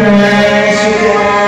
Thanks,